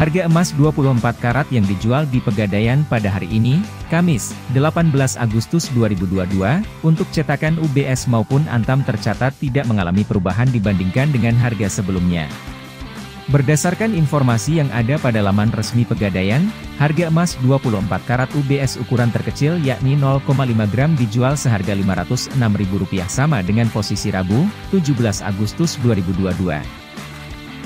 Harga emas 24 karat yang dijual di Pegadaian pada hari ini, Kamis, 18 Agustus 2022, untuk cetakan UBS maupun Antam tercatat tidak mengalami perubahan dibandingkan dengan harga sebelumnya. Berdasarkan informasi yang ada pada laman resmi Pegadaian, harga emas 24 karat UBS ukuran terkecil yakni 0,5 gram dijual seharga Rp506.000 sama dengan posisi Rabu, 17 Agustus 2022.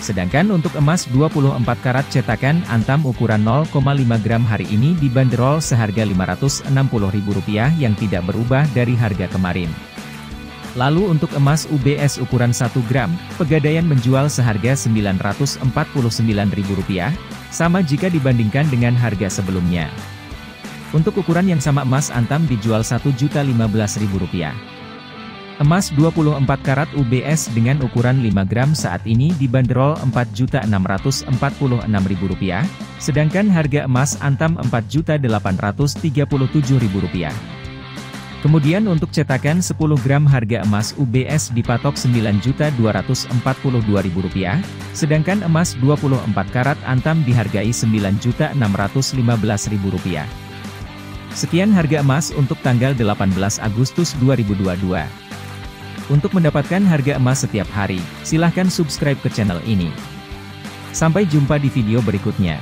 Sedangkan untuk emas 24 karat cetakan Antam ukuran 0,5 gram hari ini dibanderol seharga Rp560.000 yang tidak berubah dari harga kemarin. Lalu untuk emas UBS ukuran 1 gram, Pegadaian menjual seharga Rp949.000, sama jika dibandingkan dengan harga sebelumnya. Untuk ukuran yang sama emas Antam dijual Rp1.015.000. Emas 24 karat UBS dengan ukuran 5 gram saat ini dibanderol Rp4.646.000, sedangkan harga emas antam Rp4.837.000. Kemudian untuk cetakan 10 gram harga emas UBS dipatok Rp9.242.000, sedangkan emas 24 karat antam dihargai Rp9.615.000. Sekian harga emas untuk tanggal 18 Agustus 2022. Untuk mendapatkan harga emas setiap hari, silahkan subscribe ke channel ini. Sampai jumpa di video berikutnya.